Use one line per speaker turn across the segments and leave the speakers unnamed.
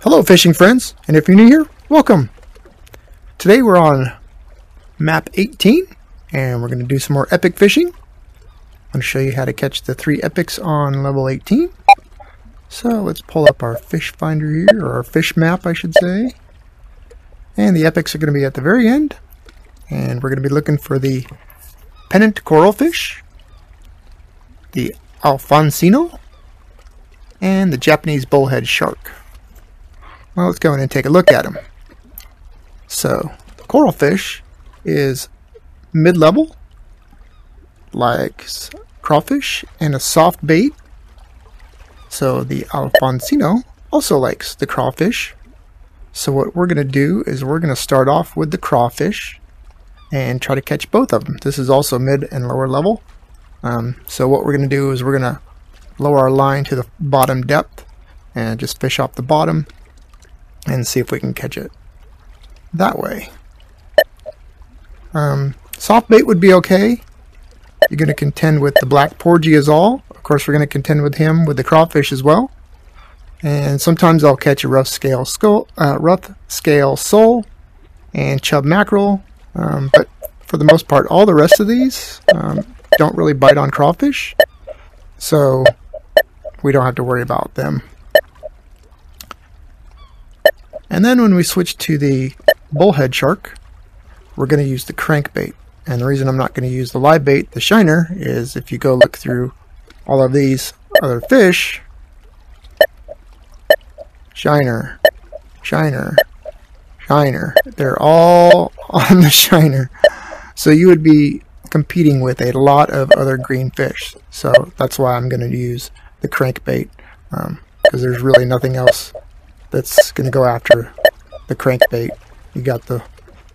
Hello fishing friends, and if you're new here, welcome. Today we're on map 18, and we're going to do some more epic fishing. I'm going to show you how to catch the three epics on level 18. So let's pull up our fish finder here, or our fish map I should say. And the epics are going to be at the very end. And we're going to be looking for the pennant coral fish, the Alfonsino, and the Japanese bullhead shark. Well, let's go in and take a look at them. So, the coral fish is mid-level, likes crawfish and a soft bait. So the Alfonsino also likes the crawfish. So what we're going to do is we're going to start off with the crawfish and try to catch both of them. This is also mid and lower level. Um, so what we're going to do is we're going to lower our line to the bottom depth and just fish off the bottom and see if we can catch it that way. Um, soft bait would be okay. You're going to contend with the black porgy as all. Of course, we're going to contend with him with the crawfish as well. And sometimes I'll catch a rough scale skull, uh, rough scale sole and chub mackerel. Um, but for the most part, all the rest of these um, don't really bite on crawfish. So we don't have to worry about them. And then when we switch to the bullhead shark, we're going to use the crankbait. And the reason I'm not going to use the live bait, the shiner, is if you go look through all of these other fish, shiner, shiner, shiner, they're all on the shiner. So you would be competing with a lot of other green fish. So that's why I'm going to use the crankbait because um, there's really nothing else that's going to go after the crankbait. You got the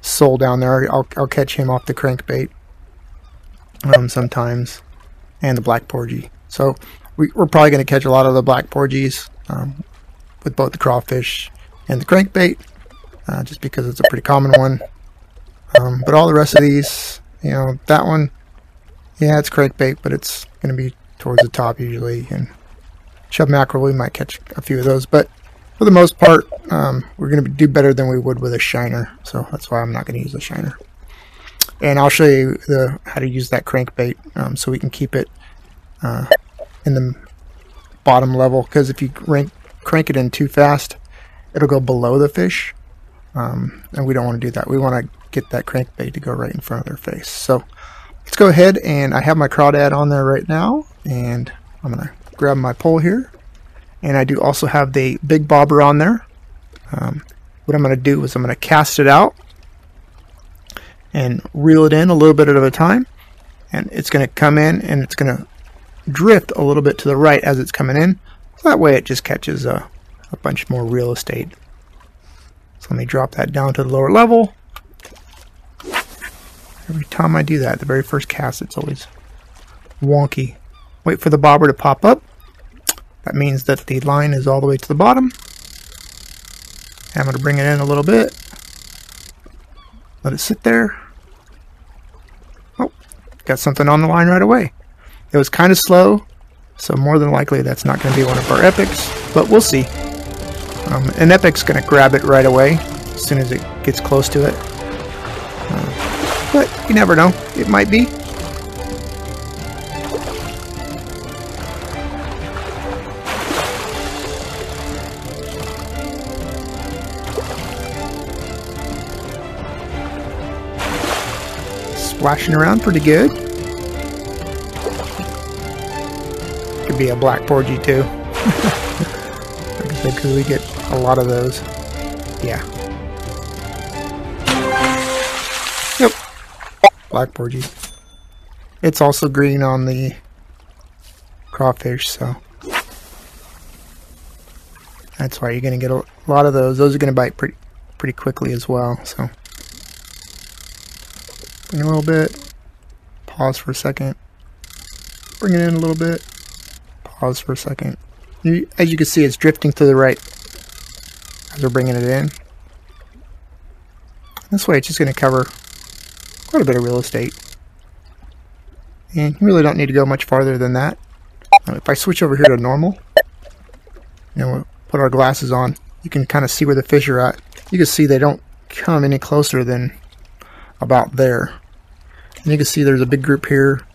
sole down there. I'll, I'll catch him off the crankbait um, sometimes, and the black porgy. So we, are probably going to catch a lot of the black porgies um, with both the crawfish and the crankbait, uh, just because it's a pretty common one. Um, but all the rest of these, you know, that one, yeah, it's crankbait, but it's going to be towards the top usually. And chub mackerel, we might catch a few of those, but for the most part, um, we're going to do better than we would with a shiner. So that's why I'm not going to use a shiner. And I'll show you the how to use that crankbait um, so we can keep it uh, in the bottom level. Because if you rank, crank it in too fast, it'll go below the fish. Um, and we don't want to do that. We want to get that crankbait to go right in front of their face. So let's go ahead and I have my crawdad on there right now. And I'm going to grab my pole here and I do also have the big bobber on there. Um, what I'm going to do is I'm going to cast it out and reel it in a little bit at a time. And it's going to come in and it's going to drift a little bit to the right as it's coming in. That way it just catches a, a bunch more real estate. So let me drop that down to the lower level. Every time I do that, the very first cast, it's always wonky. Wait for the bobber to pop up. That means that the line is all the way to the bottom. I'm going to bring it in a little bit. Let it sit there. Oh, got something on the line right away. It was kind of slow, so more than likely that's not going to be one of our epics, but we'll see. Um, an epic's going to grab it right away as soon as it gets close to it. Uh, but you never know. It might be. Splashing around pretty good. Could be a black porgy too. I said, because we get a lot of those. Yeah. Yep. Black porgy. It's also green on the crawfish, so that's why you're going to get a lot of those. Those are going to bite pretty pretty quickly as well, so Bring a little bit. Pause for a second. Bring it in a little bit. Pause for a second. You, as you can see, it's drifting to the right as we're bringing it in. This way, it's just going to cover quite a bit of real estate. And you really don't need to go much farther than that. If I switch over here to normal, and we'll put our glasses on, you can kind of see where the fish are at. You can see they don't come any closer than about there. And you can see there's a big group here.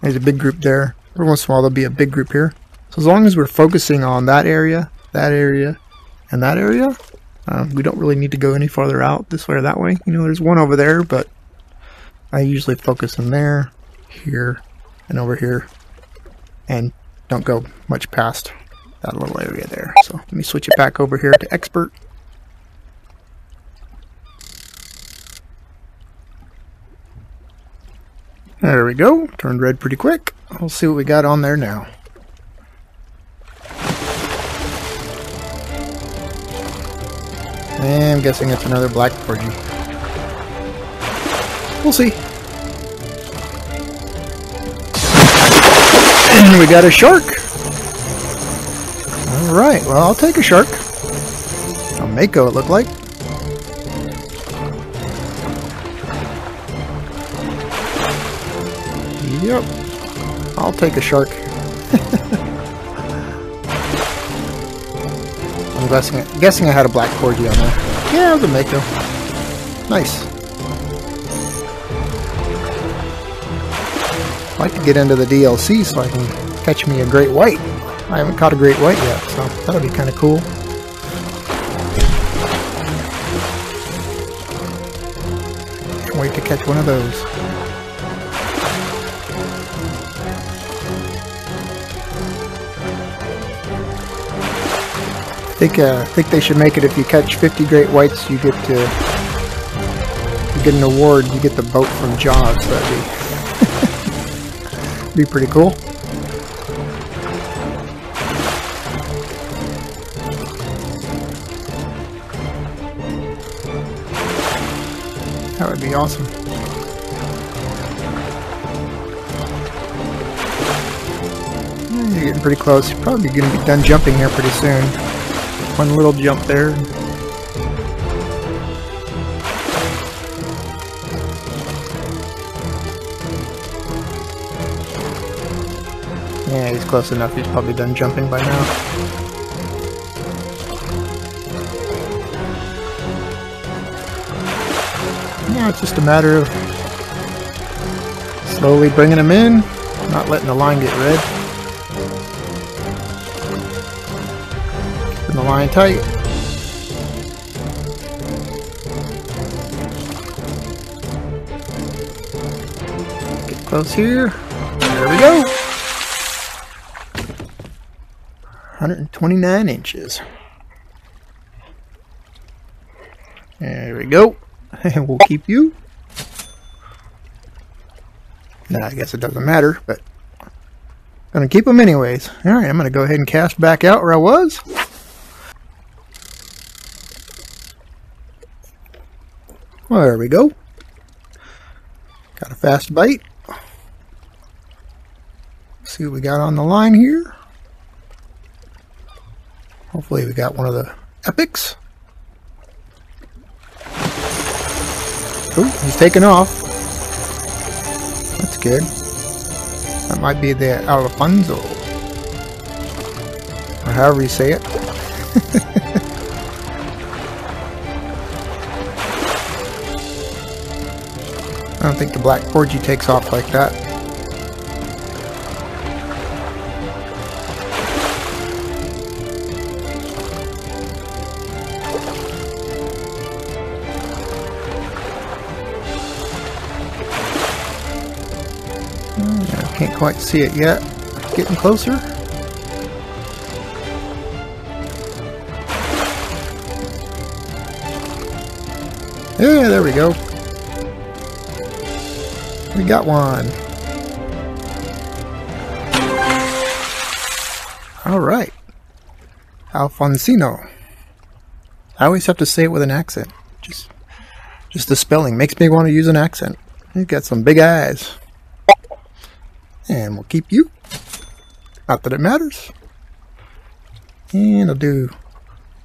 There's a big group there. Every once in a while there'll be a big group here. So as long as we're focusing on that area, that area, and that area, um, we don't really need to go any farther out this way or that way. You know, there's one over there, but I usually focus in there, here, and over here, and don't go much past that little area there. So let me switch it back over here to expert. There we go. Turned red pretty quick. We'll see what we got on there now. I'm guessing it's another black porgy. We'll see. And we got a shark. Alright, well I'll take a shark. A mako it looked like. Yep. I'll take a shark. I'm guessing, guessing I had a black porgy on there. Yeah, it was a mako. Nice. I'd like to get into the DLC so I can catch me a great white. I haven't caught a great white yet, so that'll be kind of cool. Can't wait to catch one of those. Think, uh, think they should make it if you catch 50 great whites, you get to you get an award. You get the boat from Jaws. That'd be be pretty cool. That would be awesome. You're getting pretty close. You're probably going to be done jumping here pretty soon. One little jump there. Yeah, he's close enough. He's probably done jumping by now. Yeah, it's just a matter of slowly bringing them in, not letting the line get red. Line tight. Get close here. There we go. 129 inches. There we go. And we'll keep you. Nah, I guess it doesn't matter, but gonna keep them anyways. Alright, I'm gonna go ahead and cast back out where I was. Well, there we go. Got a fast bite. see what we got on the line here. Hopefully we got one of the epics. Oh, he's taking off. That's good. That might be the Alfonso. Or however you say it. don't think the black porgy takes off like that. Hmm, can't quite see it yet. Getting closer. Yeah, there we go. We got one. Alright. Alfonsino. I always have to say it with an accent. Just just the spelling makes me want to use an accent. He's got some big eyes. And we'll keep you. Not that it matters. And I'll do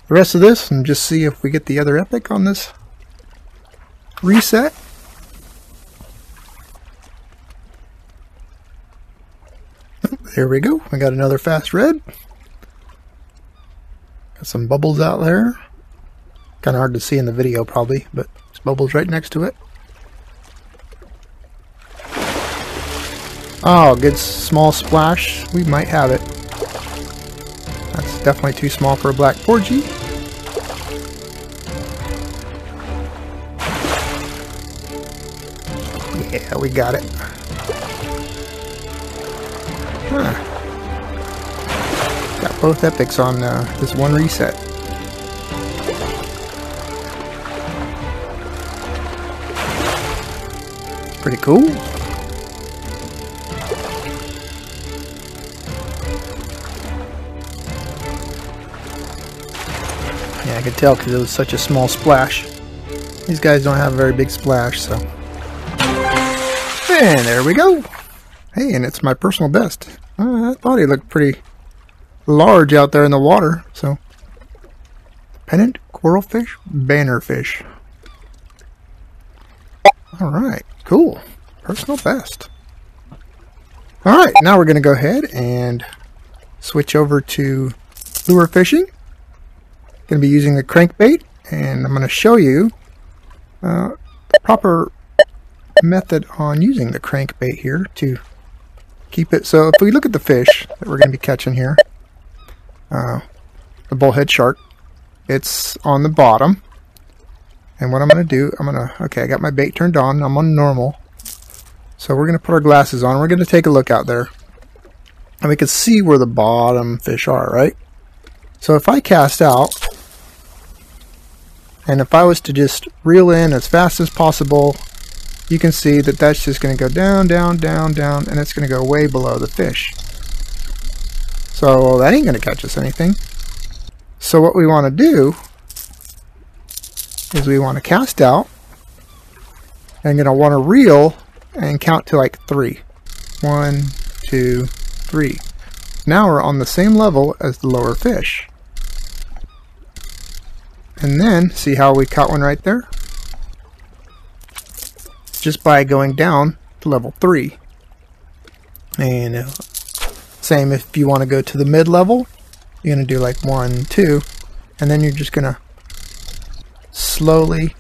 the rest of this and just see if we get the other epic on this reset. There we go. I got another fast red. Got some bubbles out there. Kind of hard to see in the video probably, but there's bubbles right next to it. Oh, good small splash. We might have it. That's definitely too small for a black porgy. Yeah, we got it. Huh. Got both epics on uh, this one reset. Pretty cool. Yeah, I could tell because it was such a small splash. These guys don't have a very big splash, so. And there we go. Hey, and it's my personal best. He looked pretty large out there in the water, so. Pennant, coralfish, bannerfish. Alright, cool. Personal best. Alright, now we're going to go ahead and switch over to lure fishing. Going to be using the crankbait, and I'm going to show you uh, the proper method on using the crankbait here to keep it. So if we look at the fish that we're going to be catching here, uh, the bullhead shark, it's on the bottom. And what I'm going to do, I'm going to, okay, I got my bait turned on. I'm on normal. So we're going to put our glasses on. We're going to take a look out there. And we can see where the bottom fish are, right? So if I cast out, and if I was to just reel in as fast as possible you can see that that's just going to go down, down, down, down, and it's going to go way below the fish. So that ain't going to catch us anything. So what we want to do is we want to cast out and going to want to reel and count to like three. One, two, three. Now we're on the same level as the lower fish. And then, see how we caught one right there? Just by going down to level 3. And uh, same if you want to go to the mid level, you're going to do like 1, 2, and then you're just going to slowly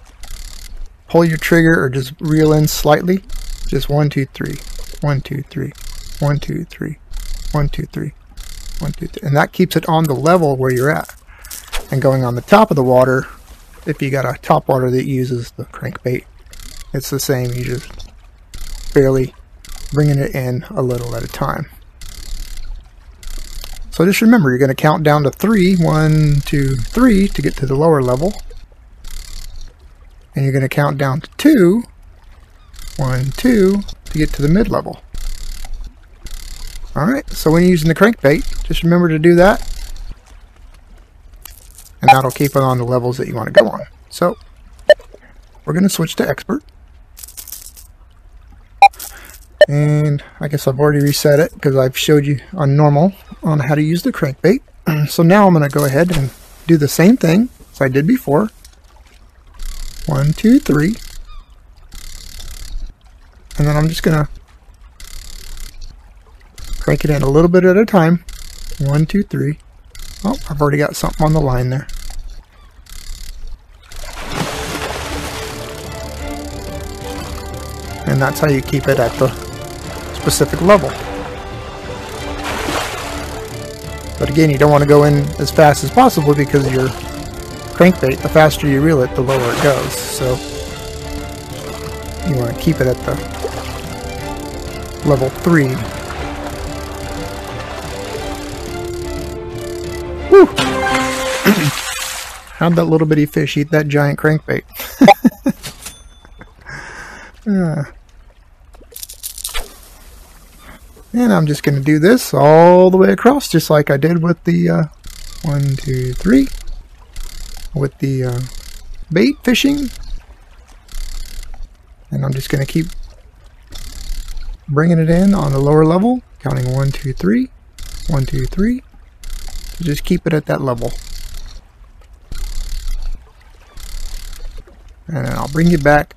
pull your trigger or just reel in slightly. Just 1, 2, 3, 1, 2, 3, 1, 2, 3, 1, 2, 3, 1, 2, 3. And that keeps it on the level where you're at. And going on the top of the water, if you got a top water that uses the crankbait, it's the same, you're just barely bringing it in a little at a time. So just remember, you're going to count down to three, one, two, three, to get to the lower level. And you're going to count down to two, one, two, to get to the mid level. Alright, so when you're using the crankbait, just remember to do that. And that'll keep it on the levels that you want to go on. So, we're going to switch to expert. And I guess I've already reset it because I've showed you on normal on how to use the crankbait. so now I'm going to go ahead and do the same thing as I did before. One, two, three. And then I'm just going to crank it in a little bit at a time. One, two, three. Oh, I've already got something on the line there. And that's how you keep it at the specific level. But again, you don't want to go in as fast as possible because your crankbait, the faster you reel it, the lower it goes. So you want to keep it at the level 3. Whew! How'd that little bitty fish eat that giant crankbait? And I'm just going to do this all the way across, just like I did with the uh, one, two, three, with the uh, bait fishing. And I'm just going to keep bringing it in on the lower level, counting one, two, three, one, two, three. Just keep it at that level. And then I'll bring you back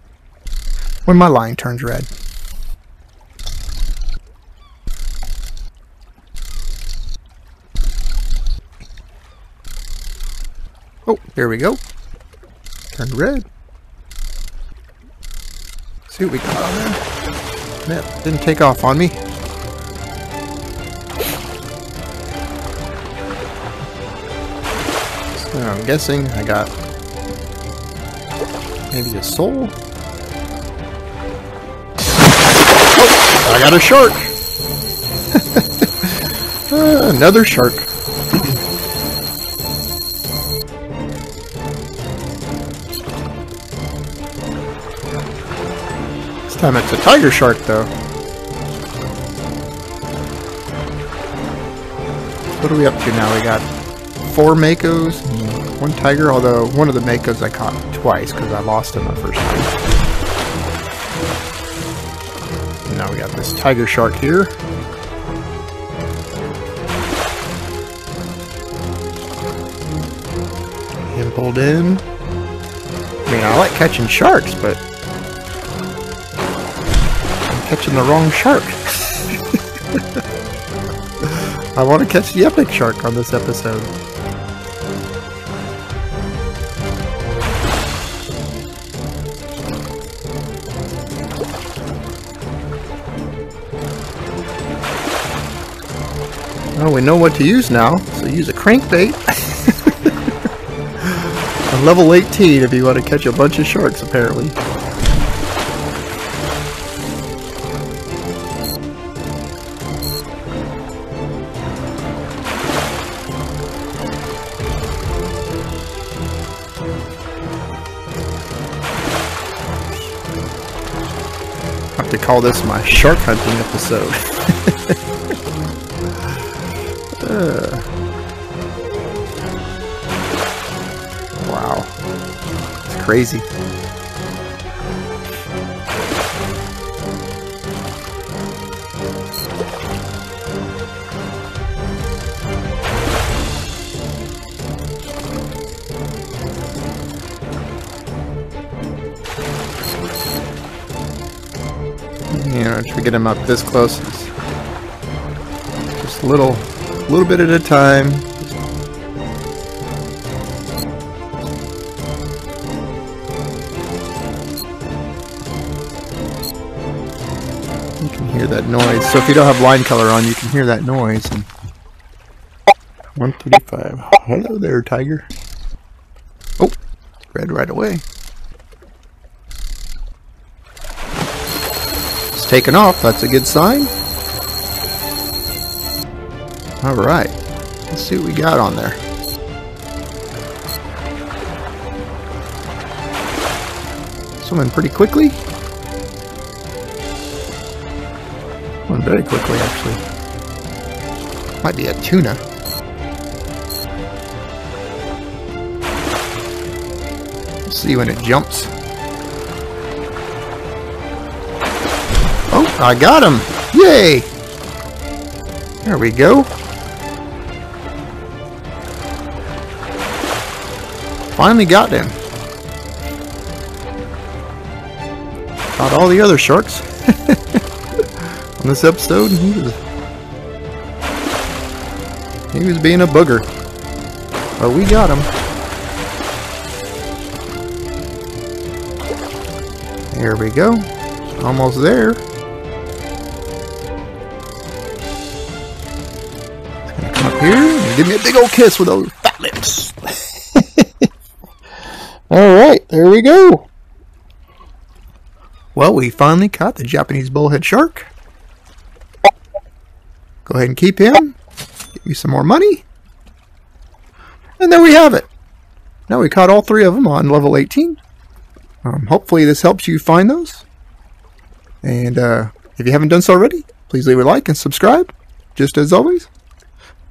when my line turns red. Oh, there we go. Turned red. see what we got on there. That didn't take off on me. So I'm guessing I got maybe a sole. Oh, I got a shark. another shark. Time it's a tiger shark, though. What are we up to now? We got four Makos, one tiger, although one of the Makos I caught twice because I lost him the first time. And now we got this tiger shark here. Him pulled in. I mean, I like catching sharks, but catching the wrong shark. I want to catch the epic shark on this episode. Oh, we know what to use now, so use a crankbait. a level 18 if you want to catch a bunch of sharks, apparently. Call this my shark hunting episode. uh. Wow. It's crazy. Get them up this close. Just a little, little bit at a time. You can hear that noise. So if you don't have line color on, you can hear that noise. And 135. Hello there, tiger. Oh, red right away. Taken off. That's a good sign. Alright. Let's see what we got on there. Swimming pretty quickly. Swimming very quickly, actually. Might be a tuna. See when it jumps. I got him! Yay! There we go. Finally got him. Caught all the other sharks on this episode. He was, he was being a booger. But we got him. There we go. Almost there. Here. Give me a big old kiss with those fat lips. Alright, there we go. Well, we finally caught the Japanese bullhead shark. Go ahead and keep him. Get me some more money. And there we have it. Now we caught all three of them on level 18. Um, hopefully this helps you find those. And uh, if you haven't done so already, please leave a like and subscribe. Just as always,